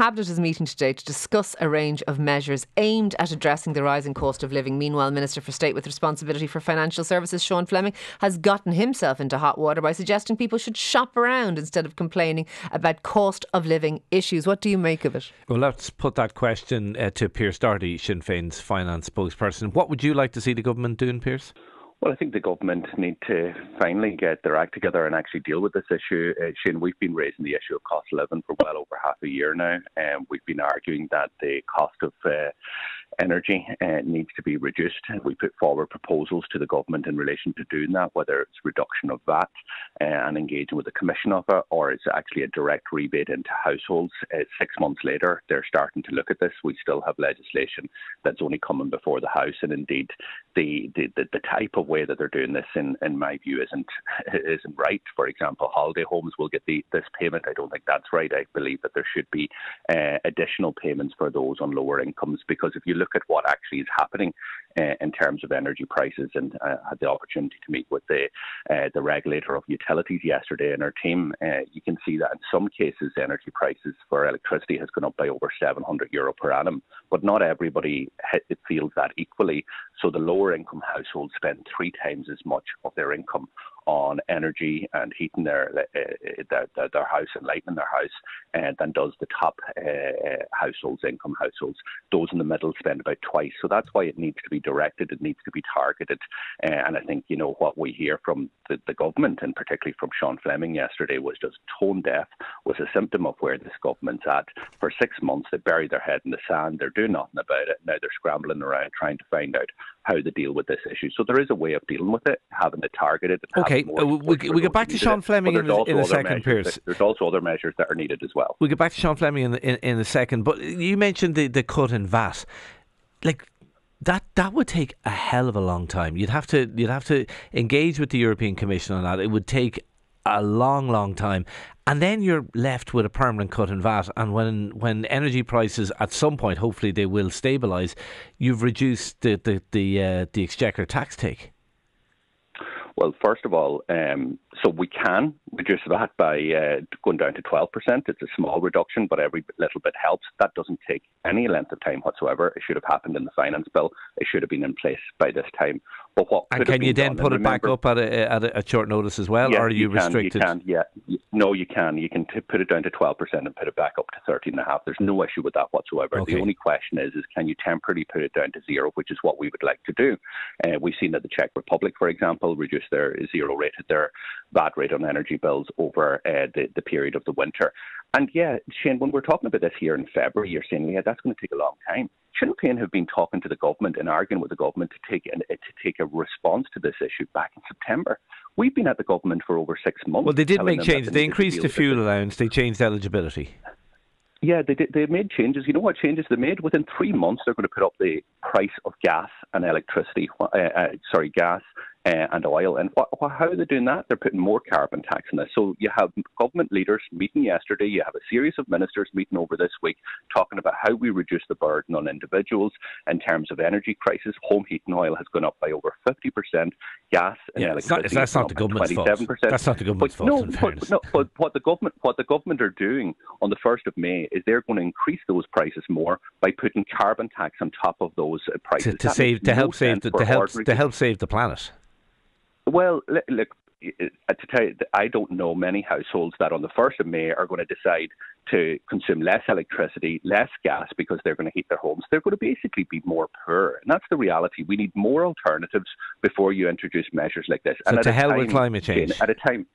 Cabinet is meeting today to discuss a range of measures aimed at addressing the rising cost of living. Meanwhile, Minister for State with responsibility for financial services, Sean Fleming, has gotten himself into hot water by suggesting people should shop around instead of complaining about cost of living issues. What do you make of it? Well, let's put that question uh, to Pearse Doherty, Sinn Féin's finance spokesperson. What would you like to see the government doing, Pearse? Well, I think the government need to finally get their act together and actually deal with this issue. Uh, Shane, we've been raising the issue of cost of living for well over half a year now, and we've been arguing that the cost of uh, energy uh, needs to be reduced. We put forward proposals to the government in relation to doing that, whether it's reduction of VAT uh, and engaging with the Commission of it, or it's actually a direct rebate into households. Uh, six months later, they're starting to look at this. We still have legislation that's only coming before the House, and indeed, the the, the, type of way that they're doing this, in, in my view, isn't isn't right. For example, holiday homes will get the, this payment. I don't think that's right. I believe that there should be uh, additional payments for those on lower incomes because if you look at what actually is happening uh, in terms of energy prices, and uh, had the opportunity to meet with the uh, the regulator of utilities yesterday and our team, uh, you can see that in some cases energy prices for electricity has gone up by over 700 euro per annum. But not everybody feels that equally. So the lower income households spend three times as much of their income on energy and heating their uh, their, their, their, house and lighting their house uh, than does the top uh, households, income households. Those in the middle spend about twice. So that's why it needs to be directed. It needs to be targeted. Uh, and I think you know what we hear from the, the government and particularly from Sean Fleming yesterday was just tone deaf. Was a symptom of where this government's at. For six months, they buried their head in the sand. They're doing nothing about it. Now they're scrambling around trying to find out how to deal with this issue. So there is a way of dealing with it, having it targeted. Okay, uh, we, we get back to Sean Fleming in, in a second, Pearse. There's also other measures that are needed as well. We get back to Sean Fleming in, in, in a second, but you mentioned the, the cut in VAT. Like that that would take a hell of a long time. You'd have to you'd have to engage with the European Commission on that. It would take a long, long time. And then you're left with a permanent cut in VAT. And when when energy prices at some point, hopefully they will stabilise, you've reduced the the the, uh, the exchequer tax take. Well, first of all, um, so we can reduce that by uh, going down to 12%. It's a small reduction, but every little bit helps. That doesn't take any length of time whatsoever. It should have happened in the finance bill. It should have been in place by this time. But what and can you then put it remember, back up at a, at a short notice as well, or are you, you can, restricted? You can, yeah. No, you can. You can t- put it down to 12% and put it back up to 13.5. There's no issue with that whatsoever. Okay. The only question is, is can you temporarily put it down to zero, which is what we would like to do. Uh, we've seen that the Czech Republic, for example, reduced their zero rated their VAT rate on energy bills over uh, the, the period of the winter. And yeah, Shane, when we're talking about this here in February, you're saying, yeah, that's going to take a long time. Sinn Féin have been talking to the government and arguing with the government to take an, to take a response to this issue back in September. We've been at the government for over six months. Well, they did make changes. They increased the fuel allowance. They changed eligibility. Yeah, they did, they made changes. You know what changes they made? Within three months, they're going to put up the price of gas and electricity. Uh, uh, sorry, gas uh, and oil. And what, how are they doing that? They're putting more carbon tax in this. So you have government leaders meeting yesterday. You have a series of ministers meeting over this week talking about how we reduce the burden on individuals in terms of energy crisis. Home heating oil has gone up by over 50%. Gas and yeah, electricity not, that's not the government's fault. That's not the government's but, fault. No, but, no, but what the government what the government are doing on the first of May is they're going to increase those prices more by putting carbon tax on top of those prices. To, to save to help save the, to help to help save the planet. Well, look, uh, to tell you, I don't know many households that on the 1st of May are going to decide to consume less electricity, less gas because they're going to heat their homes. They're going to basically be more poor. And that's the reality. We need more alternatives before you introduce measures like this. So and to hell time, with climate change. At a time,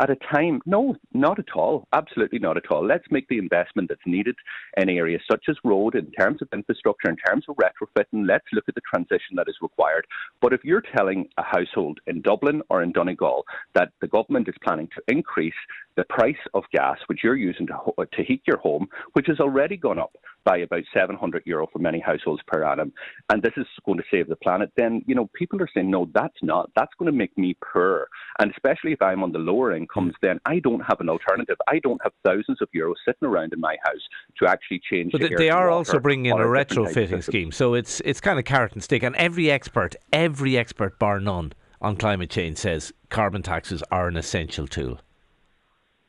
at a time, no, not at all. Absolutely not at all. Let's make the investment that's needed in areas such as road, in terms of infrastructure, in terms of retrofitting. Let's look at the transition that is required. But if you're telling a household in Dublin or in Donegal that the government is planning to increase the price of gas, which you're using to, to heat your home, which has already gone up by about 700 euro for many households per annum, and this is going to save the planet, then you know people are saying no, that's not. That's going to make me poor, and especially if I'm on the lower incomes, then I don't have an alternative. I don't have thousands of euros sitting around in my house to actually change. But the they are also bringing in a retrofitting scheme, so it's it's kind of carrot and stick, and every expert, every expert bar none on climate change says carbon taxes are an essential tool.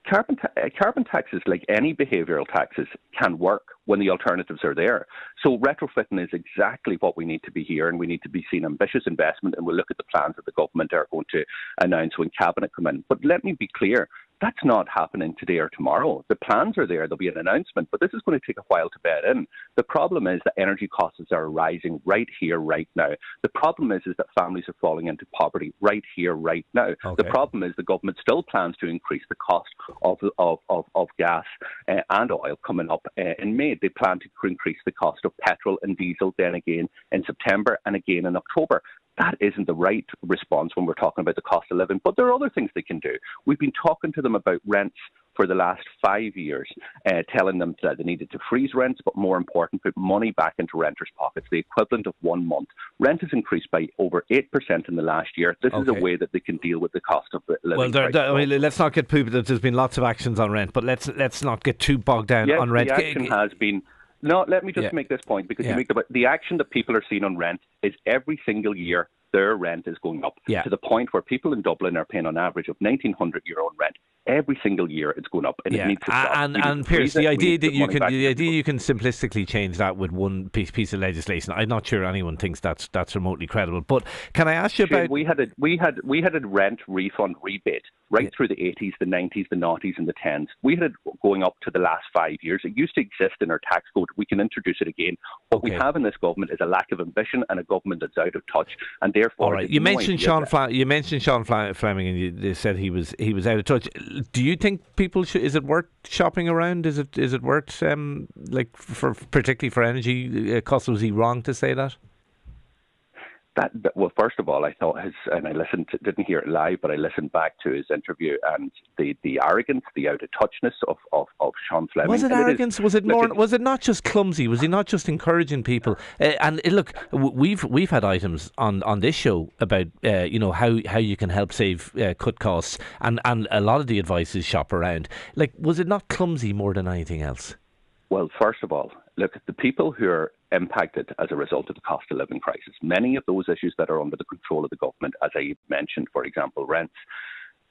carbon, ta- uh, carbon taxes, like any behavioural taxes, can work when the alternatives are there. So retrofitting is exactly what we need to be here, and we need to be seeing ambitious investment. And we'll look at the plans that the government are going to announce when cabinet come in. But let me be clear: that's not happening today or tomorrow. The plans are there, there'll be an announcement, but this is going to take a while to bed in. The problem is that energy costs are rising right here, right now. The problem is, is that families are falling into poverty right here, right now. Okay. The problem is the government still plans to increase the cost of, of, of, of gas uh, and oil coming up uh, in May. They plan to increase the cost of petrol and diesel then again in September and again in October that isn't the right response when we're talking about the cost of living. But there are other things they can do. We've been talking to them about rents for the last five years, uh, telling them that they needed to freeze rents, but more important, put money back into renters' pockets, the equivalent of one month. Rent has increased by over 8% in the last year. This okay. is a way that they can deal with the cost of living. Well, there, there, I mean, let's not get pooped. There's been lots of actions on rent, but let's let's not get too bogged down yes, on rent. The action has been no, let me just yeah. make this point because yeah. you make the, the action that people are seeing on rent is every single year their rent is going up yeah. to the point where people in Dublin are paying on average of 1900 euro in rent every single year it's going up and yeah. it needs to stop. And, and Pearse, the idea that you can the idea you can simplistically change that with one piece, piece of legislation, I'm not sure anyone thinks that's that's remotely credible. But can I ask you Shane, about we had a we had we had a rent refund rebate right yeah. through the 80s, the 90s, the noughties, and the 10s. We had it going up to the last five years. It used to exist in our tax code. We can introduce it again. What okay. we have in this government is a lack of ambition and a government that's out of touch, and therefore. All right. You mentioned Sean. Fla- you mentioned Sean Fleming, and you said he was he was out of touch. Do you think people should? Is it worth shopping around? Is it is it worth um, like for particularly for energy uh, costs? Was he wrong to say that? Well, first of all, I thought his, and I listened, to, didn't hear it live, but I listened back to his interview and the, the arrogance, the out of touchness of, of, of Sean Fleming. Was it and arrogance? It is, was it more? was it not just clumsy? Was he not just encouraging people? Uh, and uh, look, we've we've had items on, on this show about uh, you know how, how you can help save uh, cut costs, and and a lot of the advice is shop around. Like, was it not clumsy more than anything else? Well, first of all, look at the people who are impacted as a result of the cost of living crisis. Many of those issues that are under the control of the government, as I mentioned, for example, rents,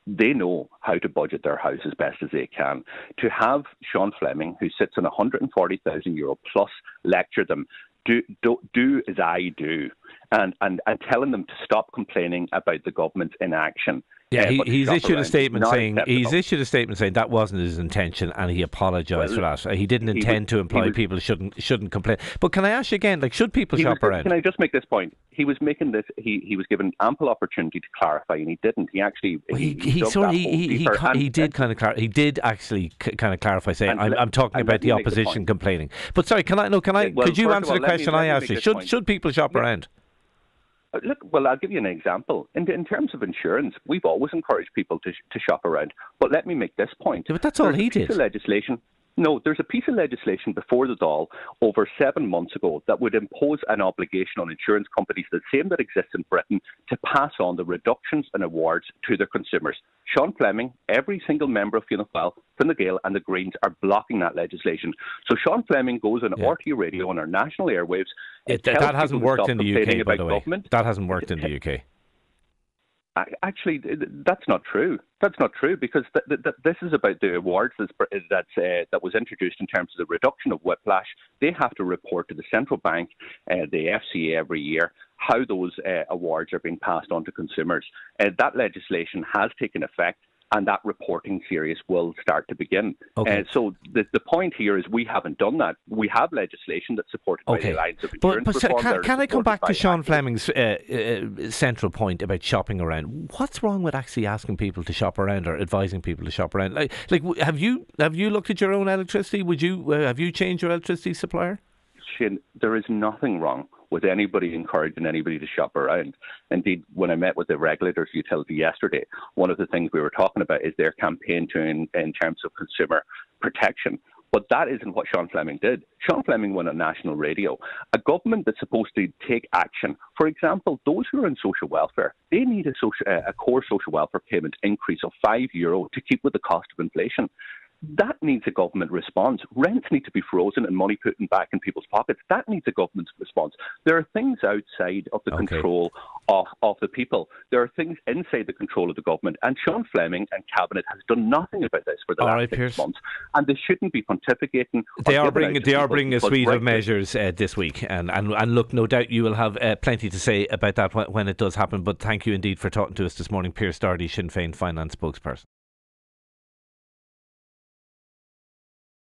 they know how to budget their house as best as they can. To have Sean Fleming, who sits on 140,000 euro plus, lecture them, do, do, do as I do, and, and, and telling them to stop complaining about the government's inaction yeah, he, he's issued a statement saying he's issued a statement saying that wasn't his intention, and he apologised well, for that. He didn't intend he was, to imply was, people shouldn't shouldn't complain. But can I ask you again? Like, should people shop was, around? Can I just make this point? He was making this. He he was given ample opportunity to clarify, and he didn't. He actually well, he, he, he sort he he, he, he did kind of clar- he did actually c- kind of clarify, saying I'm, I'm talking about the opposition the complaining. But sorry, can I no? Can I? Well, could you answer all, the question I asked you? Should should people shop around? Uh, look, well, I'll give you an example. In, in terms of insurance, we've always encouraged people to, to shop around. But let me make this point. Yeah, but that's all There's he did. legislation. No, there's a piece of legislation before the Dáil over seven months ago that would impose an obligation on insurance companies, the same that exists in Britain, to pass on the reductions and awards to their consumers. Sean Fleming, every single member of Fianna Fáil, Fine Gael and the Greens are blocking that legislation. So Sean Fleming goes on yeah. RTÉ radio on our national airwaves. It, that hasn't worked in the UK, by the way. Government. That hasn't worked in the UK. Actually, that's not true. That's not true because th- th- this is about the awards that's, that's uh, that was introduced in terms of the reduction of whiplash. They have to report to the central bank, uh, the FCA, every year how those uh, awards are being passed on to consumers. Uh, that legislation has taken effect and that reporting series will start to begin. Okay. Uh, so the, the point here is we haven't done that. We have legislation that's supported okay. by the Alliance of Insurance But, but can, can I come back to Sean Fleming's uh, uh, central point about shopping around? What's wrong with actually asking people to shop around or advising people to shop around? Like, like have you have you looked at your own electricity? Would you uh, have you changed your electricity supplier? Shane, there is nothing wrong with anybody encouraging anybody to shop around. Indeed, when I met with the regulators utility yesterday, one of the things we were talking about is their campaign to in, in terms of consumer protection. But that isn't what Sean Fleming did. Sean Fleming went on national radio. A government that's supposed to take action. For example, those who are in social welfare, they need a, social, a core social welfare payment increase of five euro to keep with the cost of inflation. That needs a government response. Rents need to be frozen and money put back in people's pockets. That needs a government response. There are things outside of the okay. control of, of the people. There are things inside the control of the government. And Sean Fleming and Cabinet has done nothing about this for the All last right, six Pearse. months. And they shouldn't be pontificating. They are bringing they are bringing a suite of measures uh, this week. And, and and look, no doubt you will have uh, plenty to say about that when, when it does happen. But thank you indeed for talking to us this morning, Pearse Doherty, Sinn Féin finance spokesperson.